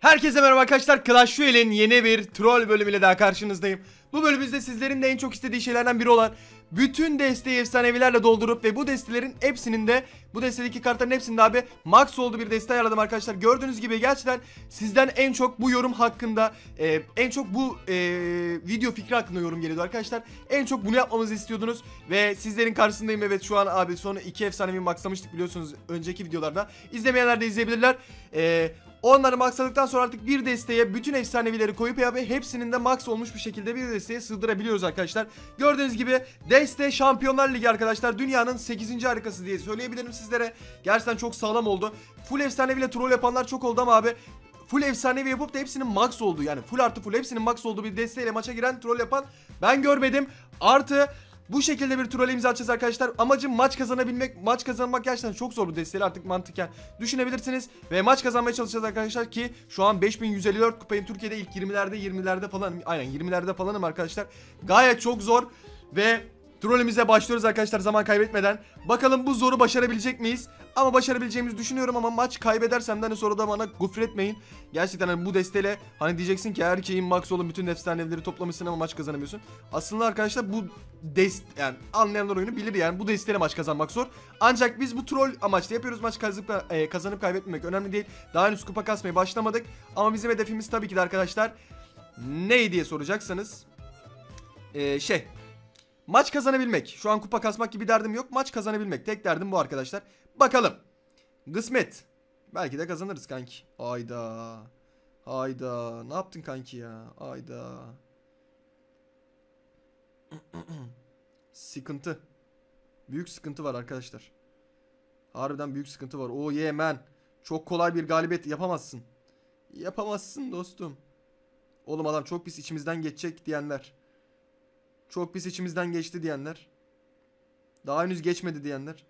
Herkese merhaba arkadaşlar. Clash Royale'in yeni bir troll bölümüyle daha karşınızdayım. Bu bölümümüzde sizlerin de en çok istediği şeylerden biri olan bütün desteği efsanevilerle doldurup ve bu destelerin hepsinin de bu destedeki kartların hepsinde abi max oldu bir deste ayarladım arkadaşlar. Gördüğünüz gibi gerçekten sizden en çok bu yorum hakkında e, en çok bu e, video fikri hakkında yorum geliyordu arkadaşlar. En çok bunu yapmamızı istiyordunuz ve sizlerin karşısındayım evet şu an abi sonra iki efsanevi maxlamıştık biliyorsunuz önceki videolarda. İzlemeyenler de izleyebilirler. Eee Onları maxladıktan sonra artık bir desteğe bütün efsanevileri koyup ya hepsinin de max olmuş bir şekilde bir desteğe sığdırabiliyoruz arkadaşlar. Gördüğünüz gibi deste Şampiyonlar Ligi arkadaşlar dünyanın 8. harikası diye söyleyebilirim sizlere. Gerçekten çok sağlam oldu. Full efsaneviyle troll yapanlar çok oldu ama abi full efsanevi yapıp da hepsinin max olduğu yani full artı full hepsinin max olduğu bir desteğiyle maça giren troll yapan ben görmedim. Artı bu şekilde bir troll imza atacağız arkadaşlar. Amacım maç kazanabilmek. Maç kazanmak gerçekten çok zor bu desteği artık mantıken düşünebilirsiniz. Ve maç kazanmaya çalışacağız arkadaşlar ki şu an 5154 kupayım. Türkiye'de ilk 20'lerde 20'lerde falan. Aynen 20'lerde falanım arkadaşlar. Gayet çok zor ve Trollümüze başlıyoruz arkadaşlar zaman kaybetmeden. Bakalım bu zoru başarabilecek miyiz? Ama başarabileceğimizi düşünüyorum ama maç kaybedersem de hani sonra da bana gufretmeyin. Gerçekten hani bu desteyle hani diyeceksin ki her şeyin max olun bütün efsaneleri toplamışsın ama maç kazanamıyorsun. Aslında arkadaşlar bu dest yani anlayanlar oyunu bilir yani bu desteyle maç kazanmak zor. Ancak biz bu troll amaçla yapıyoruz maç kazanıp, e, kazanıp kaybetmemek önemli değil. Daha henüz kupa kasmaya başlamadık. Ama bizim hedefimiz tabii ki de arkadaşlar ne diye soracaksanız ee, şey Maç kazanabilmek. Şu an kupa kasmak gibi derdim yok. Maç kazanabilmek. Tek derdim bu arkadaşlar. Bakalım. Kısmet. Belki de kazanırız kanki. Hayda. Hayda. Ne yaptın kanki ya? Hayda. sıkıntı. Büyük sıkıntı var arkadaşlar. Harbiden büyük sıkıntı var. Oh yeah man. Çok kolay bir galibiyet yapamazsın. Yapamazsın dostum. Oğlum adam çok pis içimizden geçecek diyenler. Çok pis içimizden geçti diyenler. Daha henüz geçmedi diyenler.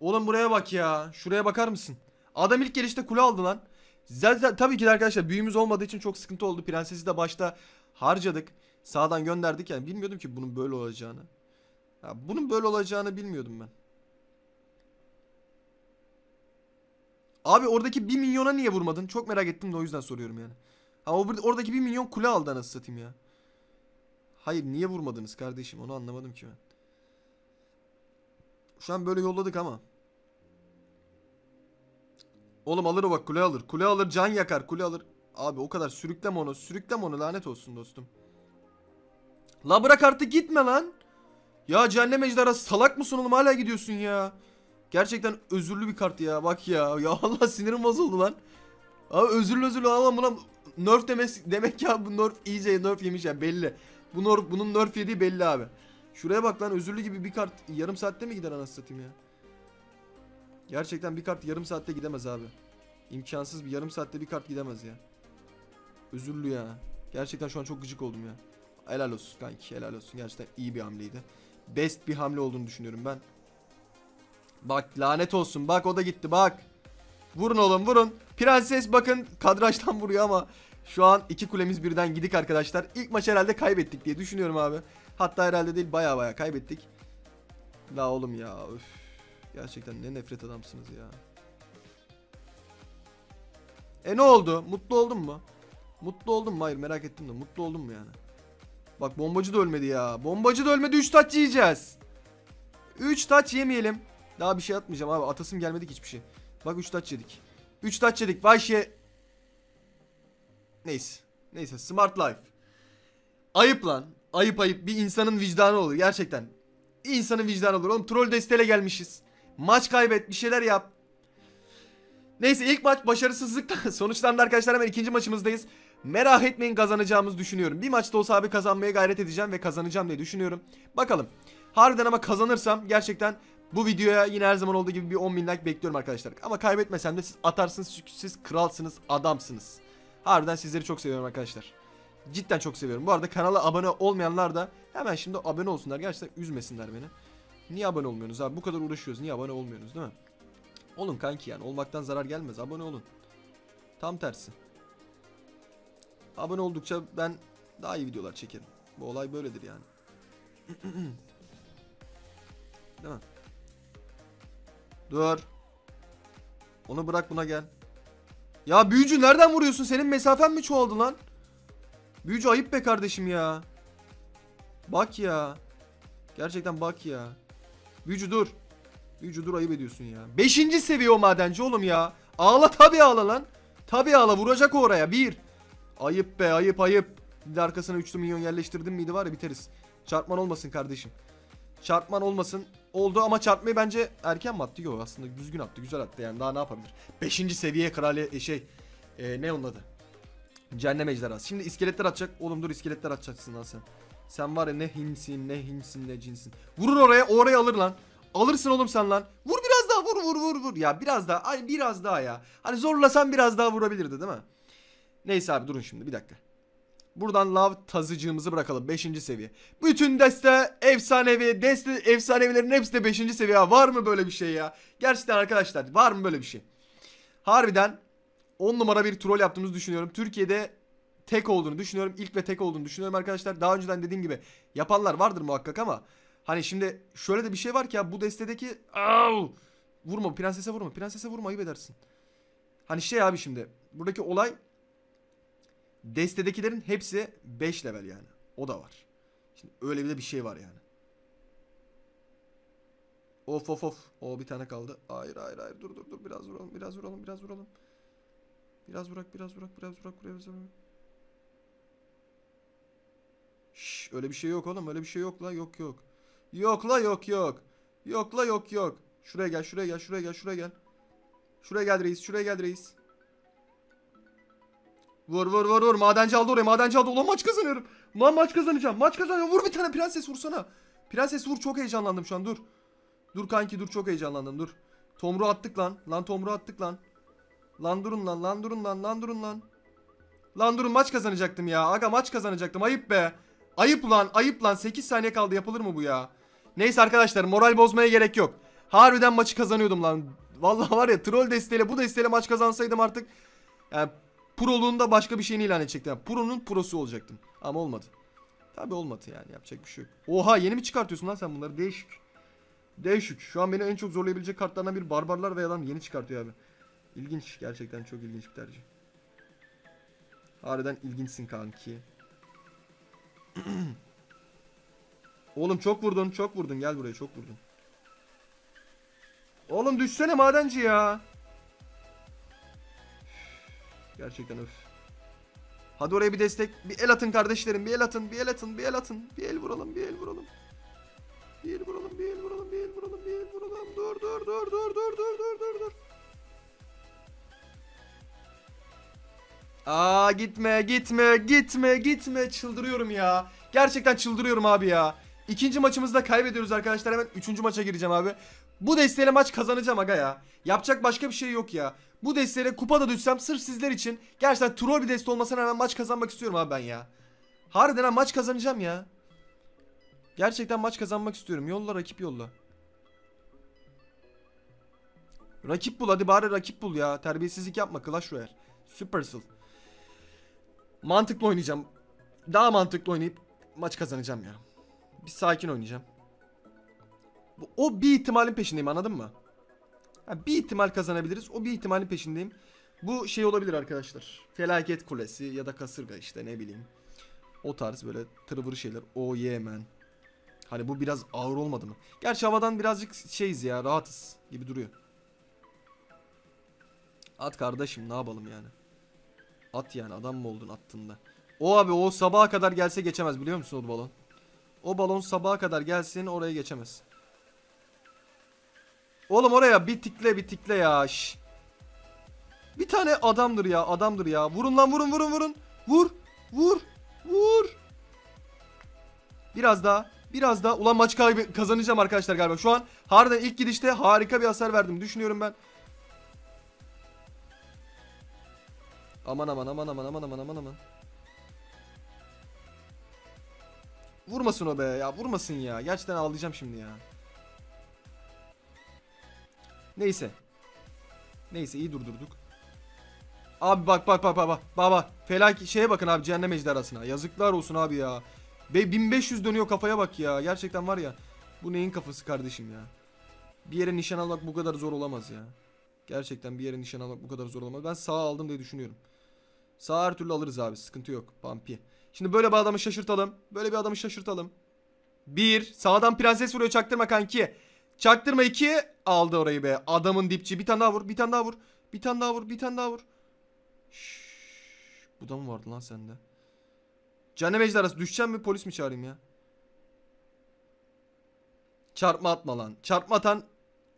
Oğlum buraya bak ya. Şuraya bakar mısın? Adam ilk gelişte kule aldı lan. Zaten tabii ki de arkadaşlar büyümüz olmadığı için çok sıkıntı oldu. Prensesi de başta harcadık. Sağdan gönderdik yani. Bilmiyordum ki bunun böyle olacağını. Ya bunun böyle olacağını bilmiyordum ben. Abi oradaki 1 milyona niye vurmadın? Çok merak ettim de o yüzden soruyorum yani. Ha oradaki 1 milyon kule aldı anasını satayım ya. Hayır niye vurmadınız kardeşim onu anlamadım ki ben. Şu an böyle yolladık ama. Oğlum alır o bak kule alır. Kule alır can yakar kule alır. Abi o kadar sürükleme onu sürükleme onu lanet olsun dostum. La bırak artık gitme lan. Ya cehennem ejderha salak mısın oğlum hala gidiyorsun ya. Gerçekten özürlü bir kart ya bak ya. Ya Allah sinirim bozuldu lan. Abi özürlü özürlü ama buna nerf demek, demek ya bu nerf iyice nerf yemiş ya belli. Bu nor bunun nerf yediği belli abi. Şuraya bak lan özürlü gibi bir kart yarım saatte mi gider anasını satayım ya? Gerçekten bir kart yarım saatte gidemez abi. İmkansız bir yarım saatte bir kart gidemez ya. Özürlü ya. Gerçekten şu an çok gıcık oldum ya. Helal olsun kanki helal olsun. Gerçekten iyi bir hamleydi. Best bir hamle olduğunu düşünüyorum ben. Bak lanet olsun bak o da gitti bak. Vurun oğlum vurun. Prenses bakın kadrajdan vuruyor ama şu an iki kulemiz birden gidik arkadaşlar. İlk maç herhalde kaybettik diye düşünüyorum abi. Hatta herhalde değil baya baya kaybettik. La oğlum ya. Öf. Gerçekten ne nefret adamsınız ya. E ne oldu? Mutlu oldun mu? Mutlu oldum mu? Hayır merak ettim de. Mutlu oldum mu yani? Bak bombacı da ölmedi ya. Bombacı da ölmedi. 3 taç yiyeceğiz. 3 taç yemeyelim. Daha bir şey atmayacağım abi. Atasım gelmedik hiçbir şey. Bak 3 taç yedik. 3 taç yedik. Vay şey. Neyse. Neyse smart life. Ayıp lan. Ayıp ayıp. Bir insanın vicdanı olur gerçekten. İnsanın vicdanı olur. Oğlum troll destele gelmişiz. Maç kaybet bir şeyler yap. Neyse ilk maç başarısızlıkla sonuçlandı arkadaşlar hemen ikinci maçımızdayız. Merak etmeyin kazanacağımızı düşünüyorum. Bir maçta olsa abi kazanmaya gayret edeceğim ve kazanacağım diye düşünüyorum. Bakalım. Harbiden ama kazanırsam gerçekten bu videoya yine her zaman olduğu gibi bir 10 bin like bekliyorum arkadaşlar. Ama kaybetmesem de siz atarsınız çünkü siz kralsınız, adamsınız. Harbiden sizleri çok seviyorum arkadaşlar. Cidden çok seviyorum. Bu arada kanala abone olmayanlar da hemen şimdi abone olsunlar. Gerçekten üzmesinler beni. Niye abone olmuyorsunuz abi? Bu kadar uğraşıyoruz. Niye abone olmuyorsunuz değil mi? Olun kanki yani. Olmaktan zarar gelmez. Abone olun. Tam tersi. Abone oldukça ben daha iyi videolar çekerim. Bu olay böyledir yani. değil mi? Dur. Onu bırak buna gel. Ya büyücü nereden vuruyorsun? Senin mesafen mi çoğaldı lan? Büyücü ayıp be kardeşim ya. Bak ya. Gerçekten bak ya. Büyücü dur. Büyücü dur ayıp ediyorsun ya. Beşinci seviye o madenci oğlum ya. Ağla tabi ağla lan. Tabi ağla vuracak oraya. Bir. Ayıp be ayıp ayıp. Bir de arkasına üçlü milyon yerleştirdin miydi var ya biteriz. Çarpman olmasın kardeşim. Çarpman olmasın. Oldu ama çarpmayı bence erken mi attı? Yok aslında düzgün attı. Güzel attı yani daha ne yapabilir? Beşinci seviye krali e, şey. e, ne onun adı? Cehennem ejderhası. Şimdi iskeletler atacak. Oğlum dur iskeletler atacaksın lan sen. Sen var ya ne hinsin ne hinsin ne cinsin. Vurur oraya oraya alır lan. Alırsın oğlum sen lan. Vur biraz daha vur vur vur vur. Ya biraz daha ay biraz daha ya. Hani zorlasan biraz daha vurabilirdi değil mi? Neyse abi durun şimdi bir dakika. Buradan lav tazıcığımızı bırakalım 5. seviye. Bütün deste efsanevi deste efsanevilerin hepsi de 5. seviye. Var mı böyle bir şey ya? Gerçekten arkadaşlar var mı böyle bir şey? Harbiden 10 numara bir troll yaptığımızı düşünüyorum. Türkiye'de tek olduğunu düşünüyorum. İlk ve tek olduğunu düşünüyorum arkadaşlar. Daha önceden dediğim gibi yapanlar vardır muhakkak ama hani şimdi şöyle de bir şey var ki ya bu destedeki Au! vurma prensese vurma. Prensese vurma ayıp edersin. Hani şey abi şimdi buradaki olay destedekilerin hepsi 5 level yani. O da var. Şimdi öyle bir de bir şey var yani. Of of of. O bir tane kaldı. Hayır hayır hayır. Dur dur dur. Biraz vuralım. Biraz vuralım. Biraz vuralım. Biraz bırak, biraz bırak, biraz bırak, biraz bırak. Şş, öyle bir şey yok oğlum, öyle bir şey yok la, yok yok. Yok la, yok yok. Yok la, yok yok. Şuraya gel, şuraya gel, şuraya gel, şuraya gel. Şuraya gel reis, şuraya gel reis. Vur vur vur vur. Madenci aldı oraya, madenci aldı. Ulan maç kazanıyorum. Lan maç kazanacağım, maç kazanıyorum. Vur bir tane prenses vursana. Prenses vur, çok heyecanlandım şu an, dur. Dur kanki dur, çok heyecanlandım, dur. Tomru attık lan. Lan tomru attık lan. Lan durun lan lan durun lan lan durun lan. Lan durun maç kazanacaktım ya. Aga maç kazanacaktım. Ayıp be. Ayıp lan ayıp lan. 8 saniye kaldı yapılır mı bu ya? Neyse arkadaşlar moral bozmaya gerek yok. Harbiden maçı kazanıyordum lan. Vallahi var ya troll desteğiyle bu desteğiyle maç kazansaydım artık yani proluğunda başka bir şeyini ilan edecektim. Yani Pro'nun prosu olacaktım. Ama olmadı. Tabi olmadı yani yapacak bir şey yok. Oha yeni mi çıkartıyorsun lan sen bunları? Değişik. Değişik. Şu an beni en çok zorlayabilecek kartlardan bir barbarlar ve adam yeni çıkartıyor abi. İlginç. Gerçekten çok ilginç bir tercih. Harbiden ilginçsin kanki. Oğlum çok vurdun, çok vurdun. Gel buraya, çok vurdun. Oğlum düşsene madenci ya. Gerçekten öf. Hadi oraya bir destek. Bir el atın kardeşlerim. Bir el atın, bir el atın, bir el atın. Bir el vuralım, bir el vuralım. Bir el vuralım, bir el vuralım, bir el vuralım, bir el vuralım. Dur, dur, dur, dur, dur, dur, dur, dur, dur. Aa gitme gitme gitme gitme çıldırıyorum ya. Gerçekten çıldırıyorum abi ya. İkinci maçımızda kaybediyoruz arkadaşlar hemen üçüncü maça gireceğim abi. Bu desteğiyle maç kazanacağım aga ya. Yapacak başka bir şey yok ya. Bu desteğiyle kupada düşsem sırf sizler için gerçekten troll bir deste olmasına rağmen maç kazanmak istiyorum abi ben ya. Harbiden ha, maç kazanacağım ya. Gerçekten maç kazanmak istiyorum. Yolla rakip yolla. Rakip bul hadi bari rakip bul ya. Terbiyesizlik yapma Clash Royale. Supercell. Mantıklı oynayacağım. Daha mantıklı oynayıp maç kazanacağım ya. Bir sakin oynayacağım. O bir ihtimalin peşindeyim anladın mı? Ha, bir ihtimal kazanabiliriz. O bir ihtimalin peşindeyim. Bu şey olabilir arkadaşlar. Felaket kulesi ya da kasırga işte ne bileyim. O tarz böyle tırvırı şeyler. O yeah man. Hani bu biraz ağır olmadı mı? Gerçi havadan birazcık şeyiz ya rahatız gibi duruyor. At kardeşim ne yapalım yani. At yani adam mı oldun attığında. O abi o sabaha kadar gelse geçemez biliyor musun o balon? O balon sabaha kadar gelsin oraya geçemez. Oğlum oraya bir tikle bir tikle ya. Şş. Bir tane adamdır ya adamdır ya. Vurun lan vurun vurun vurun. Vur vur vur. Biraz daha biraz daha. Ulan kaybe- kazanacağım arkadaşlar galiba. Şu an harbiden ilk gidişte harika bir hasar verdim. Düşünüyorum ben. Aman aman aman aman aman aman aman aman. Vurmasın o be ya vurmasın ya. Gerçekten ağlayacağım şimdi ya. Neyse. Neyse iyi durdurduk. Abi bak bak bak bak bak. Baba felak şeye bakın abi cehennem ejderhasına. Yazıklar olsun abi ya. Be 1500 dönüyor kafaya bak ya. Gerçekten var ya. Bu neyin kafası kardeşim ya. Bir yere nişan almak bu kadar zor olamaz ya. Gerçekten bir yere nişan almak bu kadar zor olmaz. Ben sağ aldım diye düşünüyorum. Sağ her türlü alırız abi. Sıkıntı yok. Pampi. Şimdi böyle bir adamı şaşırtalım. Böyle bir adamı şaşırtalım. Bir. Sağdan prenses vuruyor. Çaktırma kanki. Çaktırma iki. Aldı orayı be. Adamın dipçi. Bir tane daha vur. Bir tane daha vur. Bir tane daha vur. Bir tane daha vur. Şşş. Bu da mı vardı lan sende? Canım ejderhası. Düşeceğim mi? Polis mi çağırayım ya? Çarpma atma lan. Çarpma atan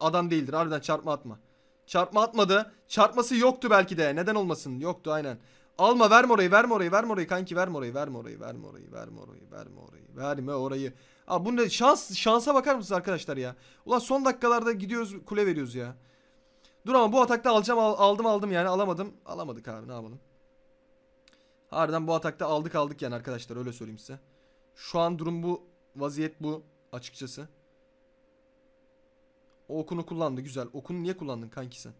adam değildir. Harbiden çarpma atma. Çarpma atmadı. Çarpması yoktu belki de. Neden olmasın? Yoktu aynen. Alma verme orayı verme orayı verme orayı kanki verme orayı verme orayı verme orayı verme orayı verme orayı verme orayı. Abi bu ne şans şansa bakar mısınız arkadaşlar ya? Ulan son dakikalarda gidiyoruz kule veriyoruz ya. Dur ama bu atakta alacağım al- aldım aldım yani alamadım. Alamadık abi ne yapalım. Harbiden bu atakta aldık aldık yani arkadaşlar öyle söyleyeyim size. Şu an durum bu vaziyet bu açıkçası. O okunu kullandı güzel. Okunu niye kullandın kanki sen?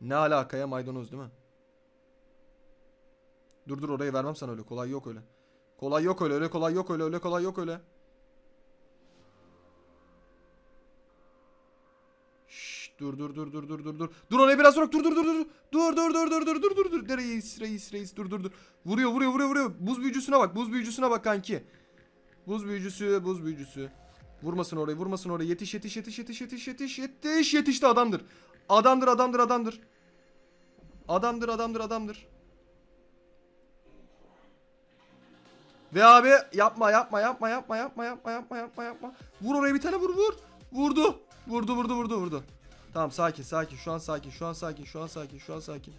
Ne alakaya maydanoz değil mi? Dur dur orayı vermem sana öyle. Kolay yok öyle. Kolay yok öyle. Öyle kolay yok öyle. Öyle kolay yok öyle. Dur dur dur dur dur dur dur. Dur oraya biraz bırak. Dur dur dur dur. Dur dur dur dur dur dur dur dur. Reis reis reis dur dur dur. Vuruyor vuruyor vuruyor vuruyor. Buz büyücüsüne bak. Buz büyücüsüne bak kanki. Buz büyücüsü, buz büyücüsü. Vurmasın orayı, vurmasın orayı. Yetiş, yetiş, yetiş, yetiş, yetiş, yetiş, yetiş, yetişti adamdır. Adamdır, adamdır, adamdır. Adamdır, adamdır, adamdır. Ve abi yapma, yapma, yapma, yapma, yapma, yapma, yapma, yapma, yapma. Vur oraya bir tane vur, vur. Vurdu. Vurdu, vurdu, vurdu, vurdu. Tamam sakin, sakin. Şu an sakin, şu an sakin, şu an sakin, şu an sakin.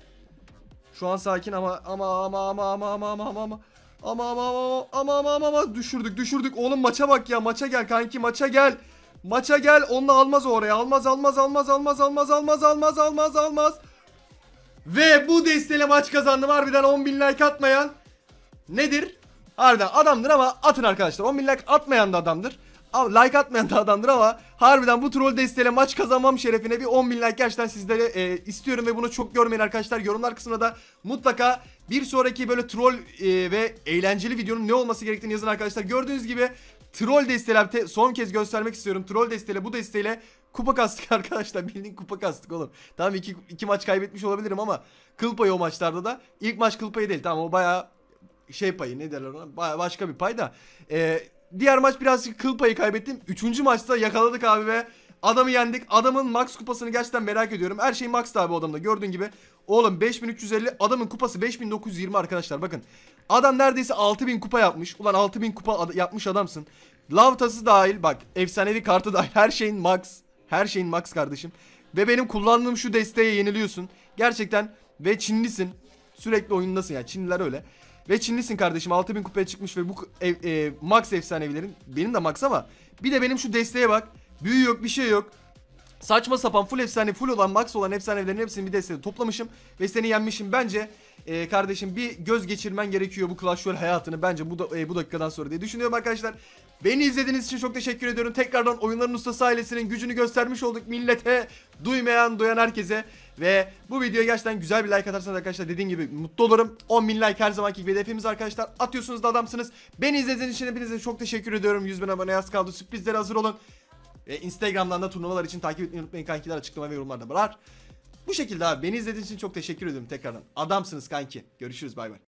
Şu an sakin ama ama ama ama ama ama ama ama ama ama ama ama ama ama ama düşürdük düşürdük oğlum maça bak ya maça gel kanki maça gel maça gel onunla almaz oraya almaz almaz almaz almaz almaz almaz almaz almaz almaz ve bu desteğiyle maç kazandım harbiden 10 bin like atmayan nedir harbiden adamdır ama atın arkadaşlar 10 bin like atmayan da adamdır like atmayan da adamdır ama harbiden bu troll desteğiyle maç kazanmam şerefine bir 10 bin like gerçekten sizlere e, istiyorum ve bunu çok görmeyin arkadaşlar. Yorumlar kısmına da mutlaka bir sonraki böyle troll e, ve eğlenceli videonun ne olması gerektiğini yazın arkadaşlar. Gördüğünüz gibi troll desteğiyle te- son kez göstermek istiyorum. Troll desteğiyle bu desteğiyle kupa kastık arkadaşlar. Bildiğin kupa kastık oğlum. Tamam iki, iki maç kaybetmiş olabilirim ama kıl payı o maçlarda da. İlk maç kıl payı değil. Tamam o bayağı şey payı ne derler ona başka bir pay da. Ee, diğer maç birazcık kıl payı kaybettim. Üçüncü maçta yakaladık abi ve adamı yendik. Adamın max kupasını gerçekten merak ediyorum. Her şey max abi adamda gördüğün gibi. Oğlum 5350 adamın kupası 5920 arkadaşlar bakın. Adam neredeyse 6000 kupa yapmış. Ulan 6000 kupa ad- yapmış adamsın. Lavtası dahil bak efsanevi kartı dahil her şeyin max. Her şeyin max kardeşim. Ve benim kullandığım şu desteğe yeniliyorsun. Gerçekten ve Çinlisin. Sürekli oyundasın yani Çinliler öyle. Ve Çinlisin kardeşim 6000 kupaya çıkmış ve bu ev- e, max efsanevilerin benim de max ama bir de benim şu desteğe bak. Büyü yok bir şey yok. Saçma sapan full efsane full olan max olan efsanelerin hepsini bir destede toplamışım ve seni yenmişim. Bence e, kardeşim bir göz geçirmen gerekiyor bu Clash Royale hayatını bence bu da, e, bu dakikadan sonra diye düşünüyorum arkadaşlar. Beni izlediğiniz için çok teşekkür ediyorum. Tekrardan oyunların ustası ailesinin gücünü göstermiş olduk millete, duymayan, duyan herkese. Ve bu videoya gerçekten güzel bir like atarsanız arkadaşlar dediğim gibi mutlu olurum. 10 bin like her zamanki gibi hedefimiz arkadaşlar. Atıyorsunuz da adamsınız. Beni izlediğiniz için hepinize çok teşekkür ediyorum. 100 bin abone yaz kaldı. Sürprizlere hazır olun. Ve Instagram'dan da turnuvalar için takip etmeyi unutmayın kankiler açıklama ve yorumlarda var. Bu şekilde abi beni izlediğiniz için çok teşekkür ediyorum tekrardan. Adamsınız kanki. Görüşürüz bay bay.